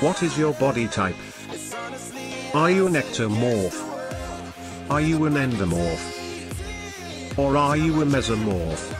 What is your body type? Are you an ectomorph? Are you an endomorph? Or are you a mesomorph?